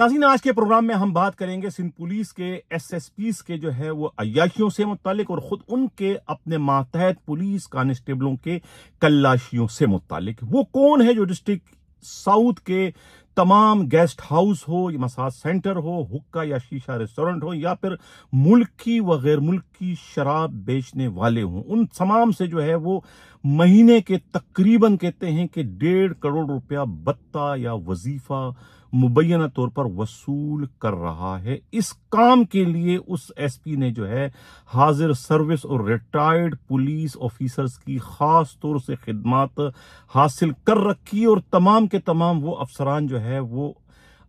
ناظرین آج کے پروگرام میں ہم بات کریں گے سندھ پولیس کے ایس ایس پیز کے جو ہے وہ عیاشیوں سے متعلق اور خود ان کے اپنے ماتحت پولیس کانسٹیبلوں کے کلاشیوں سے متعلق۔ وہ کون ہے جو ڈسٹرکٹ ساؤتھ کے تمام گیسٹ ہاؤس ہو، یا مساج سینٹر ہو، حکا یا شیشہ ریسٹورنٹ ہو، یا پھر ملکی و غیر ملکی شراب بیچنے والے ہوں؟ ان تمام سے جو ہے وہ مہینے کے تقریباً کہتے ہیں کہ ڈیڑھ کروڑ روپیہ بتہ یا وظیفہ مبینہ طور پر وصول کر رہا ہے۔ اس کام کے لیے اس ایس پی نے جو ہے حاضر سروس اور ریٹائرڈ پولیس آفیسرز کی خاص طور سے خدمات حاصل کر رکھی اور تمام کے تمام وہ افسران جو ہے وہ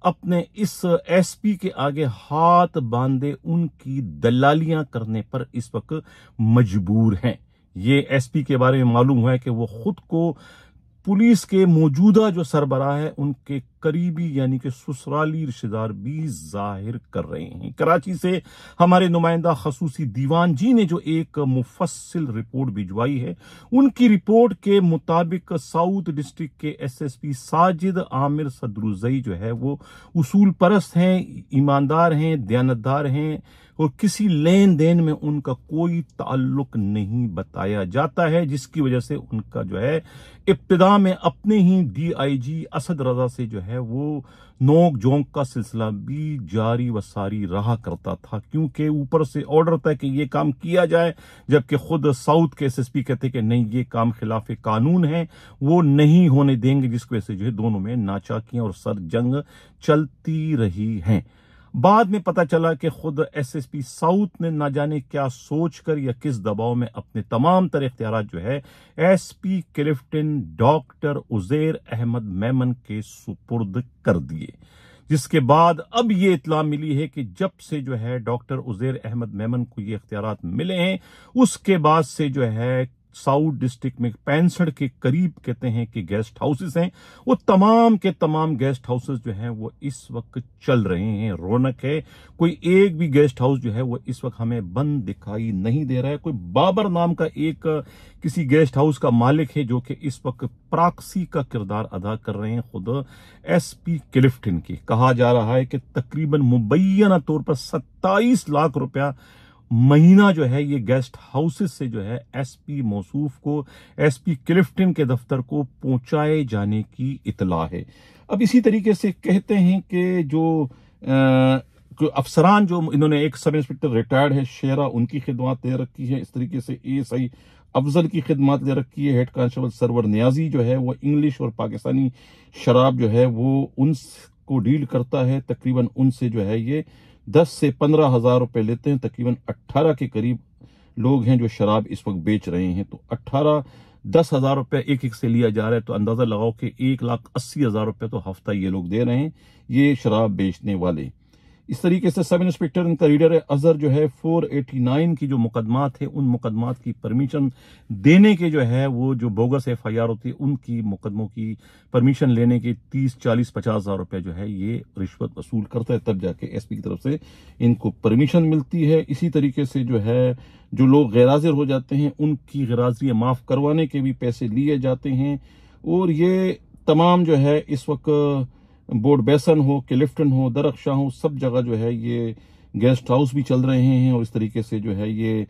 اپنے اس ایس پی کے آگے ہاتھ باندھے، ان کی دلالیاں کرنے پر اس وقت مجبور ہیں۔ یہ ایس پی کے بارے میں معلوم ہوا ہے کہ وہ خود کو پولیس کے موجودہ جو سربراہ ہے ان کے قریبی یعنی کہ سسرالی رشتہ دار بھی ظاہر کر رہے ہیں۔ کراچی سے ہمارے نمائندہ خصوصی دیوان جی نے جو ایک مفصل رپورٹ بھجوائی ہے، ان کی رپورٹ کے مطابق ساؤتھ ڈسٹرکٹ کے S S P Sajid Amir Sadozai جو ہے، وہ اصول پرست ہیں، ایماندار ہیں، دیانتدار ہیں۔ اور کسی لین دین میں ان کا کوئی تعلق نہیں بتایا جاتا ہے، جس کی وجہ سے ان کا جو ہے، ابتدا میں اپنے ہی ڈی آئی جی اسد رضا سے جو ہے وہ نوک جونک کا سلسلہ بھی جاری و ساری رہا کرتا تھا، کیونکہ اوپر سے آرڈر تھا کہ یہ کام کیا جائے، جبکہ خود ساؤتھ کے ایس ایس پی کہتے کہ نہیں، یہ کام خلاف قانون ہے، وہ نہیں ہونے دیں گے، جس کی وجہ سے جو ہے دونوں میں ناچاکیاں اور سر جنگ چلتی رہی ہیں۔ بعد میں پتا چلا کہ خود ایس ایس پی ساؤتھ نے نہ جانے کیا سوچ کر یا کس دباؤ میں اپنے تمام تر اختیارات جو ہے، S P Clifton, doctor Uzair Ahmed Memon کے سپرد کر دیے۔ جس کے بعد اب یہ اطلاع ملی ہے کہ جب سے جو ہے، ڈاکٹر عزیر احمد میمن کو یہ اختیارات ملے ہیں، اس کے بعد سے جو ہے ساؤتھ ڈسٹرکٹ میں پینسٹھ کے قریب کہتے ہیں کہ گیسٹ ہاؤسز ہیں۔ وہ تمام کے تمام گیسٹ ہاؤسز جو ہیں وہ اس وقت چل رہے ہیں۔ رونق ہے۔ کوئی ایک بھی گیسٹ ہاؤس جو ہے وہ اس وقت ہمیں بند دکھائی نہیں دے رہا ہے۔ کوئی بابر نام کا ایک کسی گیسٹ ہاؤس کا مالک ہے جو کہ اس وقت پراکسی کا کردار ادا کر رہے ہیں۔ خود ایس پی کلفٹن کی کہا جا رہا ہے کہ تقریباً مبینہ طور پر ستائیس لاکھ روپیہ مہینہ جو ہے یہ گیسٹ ہاؤسز سے جو ہے ایس پی موصوف کو ایس پی کلفٹن کے دفتر کو پہنچائے جانے کی اطلاع ہے۔ اب اسی طریقے سے کہتے ہیں کہ جو افسران جو انہوں نے ایک سب انسپیکٹر ریٹائرڈ ہے شیرا ان کی خدمات دے رکھی ہے۔ اس طریقے سے اے ایس آئی افضل کی خدمات دے رکھی ہے۔ ہیڈ کانسٹیبل سرور نیازی جو ہے، وہ انگلش اور پاکستانی شراب جو ہے، وہ ان کو ڈیل کرتا ہے۔ تقریباً ان سے جو ہے یہ دس سے پندرہ ہزار روپے لیتے ہیں۔ تقریباً اٹھارہ کے قریب لوگ ہیں جو شراب اس وقت بیچ رہے ہیں۔ تو اٹھارہ دس ہزار روپے ایک ایک سے لیا جا رہا ہے۔ تو اندازہ لگاؤ کہ ایک لاکھ اسی ہزار روپے تو ہفتہ یہ لوگ دے رہے ہیں۔ یہ شراب بیچنے والے اس طریقے سے سب انسپیکٹر ان کا ریڈر ہے جو ہے فور ایٹی نائن کی جو مقدمات ہے ان مقدمات کی پرمیشن دینے کے جو ہے وہ جو بوگس ایف آئی آر ہوتی ہے، ان کی مقدموں کی پرمیشن لینے کے تیس، چالیس، پچاس ہزار روپے جو ہے یہ رشوت وصول کرتا ہے۔ تب جا کے ایس پی کی طرف سے ان کو پرمیشن ملتی ہے۔ اسی طریقے سے جو ہے جو لوگ غیر حاضر ہو جاتے ہیں، ان کی غیر معاف کروانے کے بھی پیسے لیے جاتے ہیں۔ اور یہ تمام جو ہے اس وقت بورڈ بیسن ہو، کلفٹن ہو درخشاں ہو، سب جگہ جو ہے یہ گیسٹ ہاؤس بھی چل رہے ہیں اور اس طریقے سے جو ہے یہ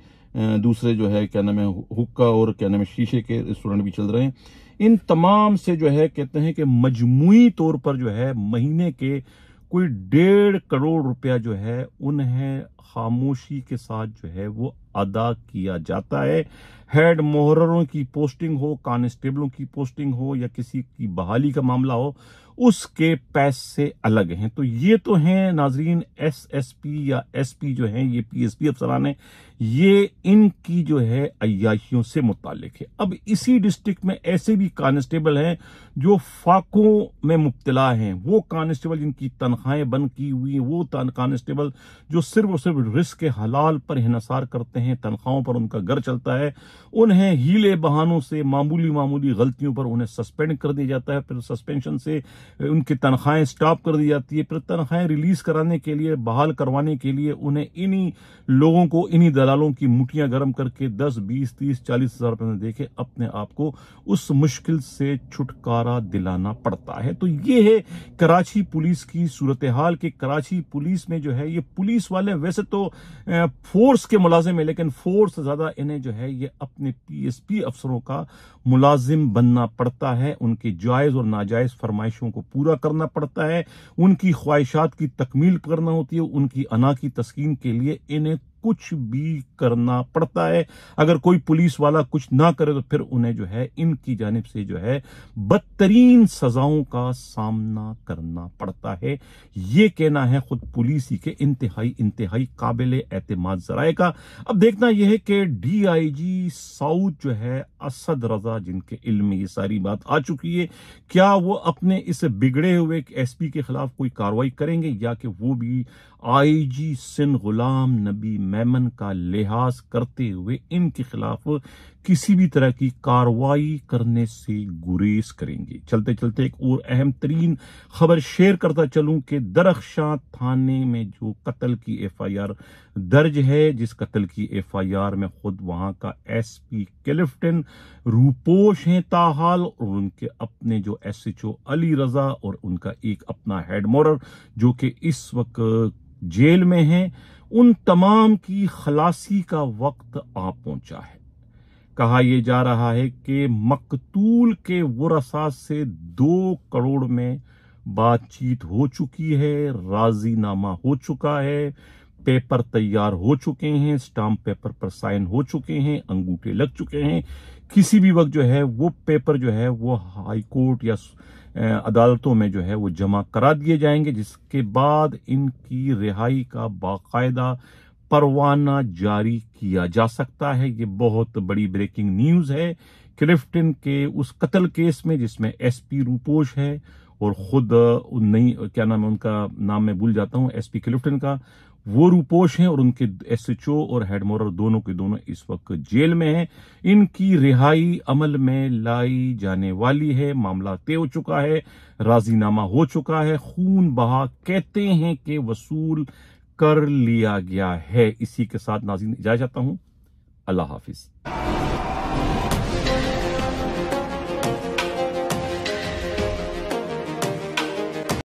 دوسرے جو ہے کیا نام ہے، حکا اور کیا نام ہے، شیشے کے ریسٹورنٹ بھی چل رہے ہیں۔ ان تمام سے جو ہے کہتے ہیں کہ مجموعی طور پر جو ہے مہینے کے کوئی ڈیڑھ کروڑ روپیہ جو ہے انہیں خاموشی کے ساتھ جو ہے وہ ادا کیا جاتا ہے۔ ہیڈ محرروں کی پوسٹنگ ہو، کانسٹیبلوں کی پوسٹنگ ہو یا کسی کی بحالی کا معاملہ ہو، اس کے پیسے الگ ہیں۔ تو یہ تو ہیں ناظرین ایس ایس پی یا ایس پی جو ہیں، یہ پی ایس پی افسران ہیں، یہ ان کی جو ہے عیاشیوں سے متعلق ہے۔ اب اسی ڈسٹرکٹ میں ایسے بھی کانسٹیبل ہیں جو فاقوں میں مبتلا ہیں۔ وہ کانسٹیبل جن کی تنخواہیں بند کی ہوئی ہیں، وہ کانسٹیبل جو صرف اور صرف رسک حلال پر انحصار کرتے ہیں ہیں، تنخواہوں پر ان کا گھر چلتا ہے۔ انہیں ہیلے بہانوں سے معمولی معمولی غلطیوں پر انہیں سسپینڈ کر دیا جاتا ہے۔ پھر سسپینشن سے ان کی تنخواہیں سٹاپ کر دی جاتی ہے پھر تنخواہیں ریلیز کرانے کے لیے، بحال کروانے کے لیے انہیں انہی لوگوں کو، انہی دلالوں کی مٹیاں گرم کر کے دس، بیس، تیس، چالیس ہزار روپے میں دے کے اپنے آپ کو اس مشکل سے چھٹکارا دلانا پڑتا ہے۔ تو یہ ہے کراچی پولیس کی صورتحال کہ کراچی پولیس میں جو ہے، یہ پولیس والے ویسے تو فورس کے ملازم ہیں لیکن فورس زیادہ انہیں جو ہے یہ اپنے پی ایس پی افسروں کا ملازم بننا پڑتا ہے۔ ان کی جائز اور ناجائز فرمائشوں کو پورا کرنا پڑتا ہے۔ ان کی خواہشات کی تکمیل کرنا ہوتی ہے۔ ان کی انا کی تسکین کے لیے انہیں کچھ بھی کرنا پڑتا ہے۔ اگر کوئی پولیس والا کچھ نہ کرے تو پھر انہیں جو ہے، ان کی جانب سے جو ہے، بدترین سزاؤں کا سامنا کرنا پڑتا ہے۔ یہ کہنا ہے خود پولیسی کے انتہائی انتہائی قابل اعتماد ذرائع کا۔ اب دیکھنا یہ ہے کہ ڈی آئی جی ساؤتھ جو ہے، اسد رضا جن کے علم میں یہ ساری بات آ چکی ہے، کیا وہ اپنے اس بگڑے ہوئے ایس پی کے خلاف کوئی کاروائی کریں گے یا کہ وہ بھی آئی جی سن غلام نبی میمن کا لحاظ کرتے ہوئے ان کے خلاف کسی بھی طرح کی کاروائی کرنے سے گریز کریں گے۔ چلتے چلتے ایک اور اہم ترین خبر شیئر کرتا چلوں کہ درخشاں تھانے میں جو قتل کی ایف آئی آر درج ہے، جس قتل کی ایف آئی آر میں خود وہاں کا ایس پی کلفٹن روپوش ہیں تاحال اور ان کے اپنے جو S H O Ali Raza اور ان کا ایک اپنا ہیڈ مورر جو کہ اس وقت جیل میں ہیں۔ ان تمام کی خلاصی کا وقت آ پہنچا ہے۔ کہا یہ جا رہا ہے کہ مقتول کے ورثہ سے دو کروڑ میں بات چیت ہو چکی ہے راضی نامہ ہو چکا ہے، پیپر تیار ہو چکے ہیں، سٹامپ پیپر پر سائن ہو چکے ہیں، انگوٹھے لگ چکے ہیں۔ کسی بھی وقت جو ہے وہ پیپر جو ہے وہ ہائی کورٹ یا عدالتوں میں جو ہے وہ جمع کرا دیے جائیں گے، جس کے بعد ان کی رہائی کا باقاعدہ پروانہ جاری کیا جا سکتا ہے۔ یہ بہت بڑی بریکنگ نیوز ہے۔ کرفٹن کے اس قتل کیس میں، جس میں ایس پی روپوش ہے اور خود نہیں کیا نام ہے، ان کا نام میں بھول جاتا ہوں، ایس پی کلفٹن کا، وہ روپوش ہیں اور ان کے ایس ایچ او اور ہیڈ مورر دونوں کے دونوں اس وقت جیل میں ہیں۔ ان کی رہائی عمل میں لائی جانے والی ہے، معاملہ طے ہو چکا ہے راضی نامہ ہو چکا ہے۔ خون بہا کہتے ہیں کہ وصول کر لیا گیا ہے۔ اسی کے ساتھ ناظرین، اجازت چاہتا ہوں۔ اللہ حافظ۔